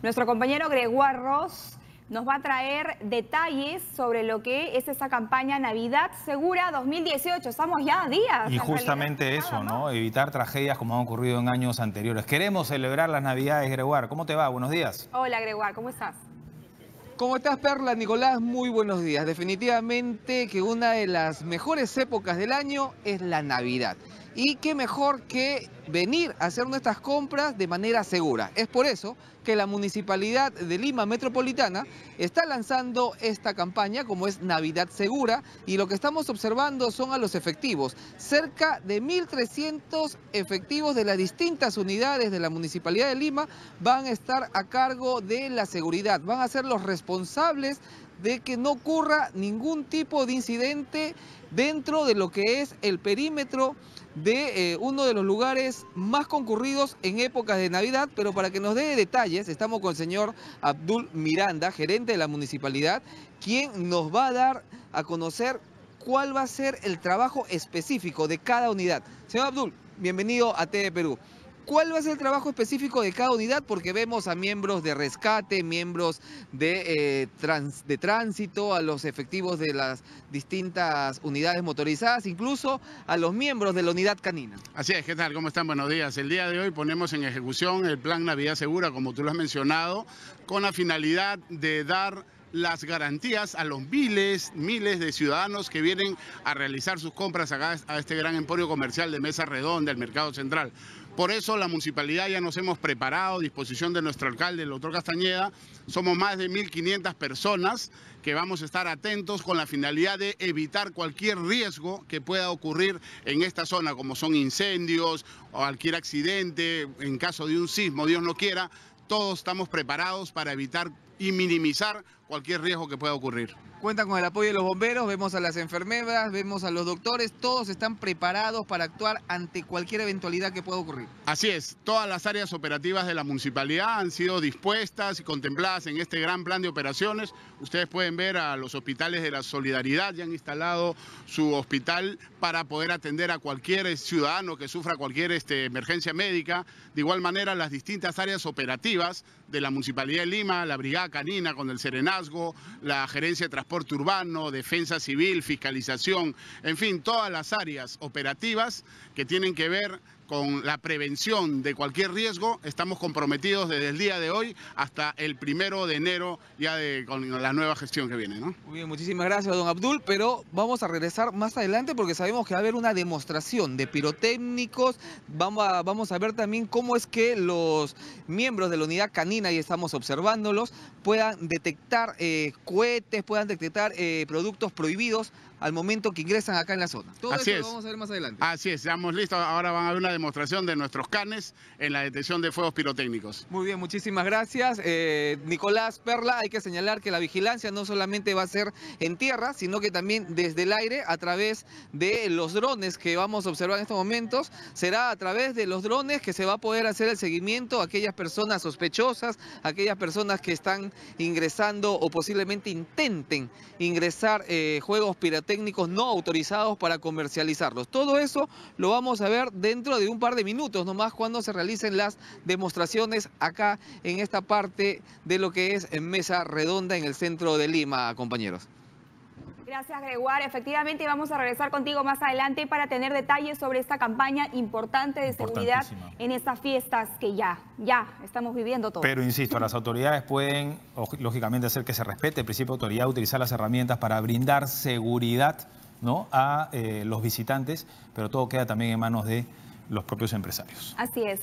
Nuestro compañero Gregoire Ross nos va a traer detalles sobre lo que es esa campaña Navidad Segura 2018. Estamos ya a días. Y justamente eso, ¿no? Evitar tragedias como han ocurrido en años anteriores. Queremos celebrar las Navidades, Gregoire. ¿Cómo te va? Buenos días. Hola, Gregoire. ¿Cómo estás? ¿Cómo estás, Perla? Nicolás, muy buenos días. Definitivamente que una de las mejores épocas del año es la Navidad. Y qué mejor que venir a hacer nuestras compras de manera segura. Es por eso que la Municipalidad de Lima Metropolitana está lanzando esta campaña como es Navidad Segura y lo que estamos observando son a los efectivos. Cerca de 1.300 efectivos de las distintas unidades de la Municipalidad de Lima van a estar a cargo de la seguridad, van a ser los responsables de que no ocurra ningún tipo de incidente dentro de lo que es el perímetro de eh, uno de los lugares más concurridos en épocas de Navidad, pero para que nos dé detalles, estamos con el señor Abdul Miranda, gerente de la municipalidad, quien nos va a dar a conocer cuál va a ser el trabajo específico de cada unidad. Señor Abdul, bienvenido a TV Perú. ¿Cuál va a ser el trabajo específico de cada unidad? Porque vemos a miembros de rescate, miembros de, eh, de tránsito, a los efectivos de las distintas unidades motorizadas, incluso a los miembros de la unidad canina. Así es, ¿qué tal? ¿Cómo están? Buenos días. El día de hoy ponemos en ejecución el Plan Navidad Segura, como tú lo has mencionado, con la finalidad de dar las garantías a los miles, miles de ciudadanos que vienen a realizar sus compras acá a este gran emporio comercial de Mesa Redonda, el Mercado Central. Por eso la municipalidad ya nos hemos preparado, disposición de nuestro alcalde, el doctor Castañeda. Somos más de 1.500 personas que vamos a estar atentos con la finalidad de evitar cualquier riesgo que pueda ocurrir en esta zona, como son incendios o cualquier accidente, en caso de un sismo, Dios no quiera. Todos estamos preparados para evitar y minimizar cualquier riesgo que pueda ocurrir. Cuentan con el apoyo de los bomberos, vemos a las enfermeras, vemos a los doctores, todos están preparados para actuar ante cualquier eventualidad que pueda ocurrir. Así es, todas las áreas operativas de la municipalidad han sido dispuestas y contempladas en este gran plan de operaciones. Ustedes pueden ver a los hospitales de la Solidaridad, ya han instalado su hospital para poder atender a cualquier ciudadano que sufra cualquier este, emergencia médica. De igual manera, las distintas áreas operativas de la Municipalidad de Lima, la Brigada Canina con el Serenazgo, la Gerencia de Transporte Urbano, Defensa Civil, Fiscalización, en fin, todas las áreas operativas que tienen que ver con la prevención de cualquier riesgo, estamos comprometidos desde el día de hoy hasta el primero de enero ya con la nueva gestión que viene. ¿no? Muy bien, muchísimas gracias, don Abdul, pero vamos a regresar más adelante porque sabemos que va a haber una demostración de pirotécnicos, vamos a, vamos a ver también cómo es que los miembros de la unidad canina, y estamos observándolos, puedan detectar eh, cohetes, puedan detectar eh, productos prohibidos al momento que ingresan acá en la zona. Todo Así eso lo vamos a ver más adelante. Así es, estamos listos. Ahora van a ver una demostración de nuestros canes en la detección de fuegos pirotécnicos. Muy bien, muchísimas gracias. Eh, Nicolás Perla, hay que señalar que la vigilancia no solamente va a ser en tierra, sino que también desde el aire a través de los drones que vamos a observar en estos momentos. Será a través de los drones que se va a poder hacer el seguimiento a aquellas personas sospechosas, aquellas personas que están ingresando o posiblemente intenten ingresar eh, juegos pirotécnicos técnicos no autorizados para comercializarlos. Todo eso lo vamos a ver dentro de un par de minutos nomás cuando se realicen las demostraciones acá en esta parte de lo que es Mesa Redonda en el centro de Lima, compañeros. Gracias, Gregoire. Efectivamente, vamos a regresar contigo más adelante para tener detalles sobre esta campaña importante de seguridad en estas fiestas que ya, ya estamos viviendo todos. Pero insisto, las autoridades pueden, lógicamente, hacer que se respete el principio de autoridad, utilizar las herramientas para brindar seguridad ¿no? a eh, los visitantes, pero todo queda también en manos de los propios empresarios. Así es.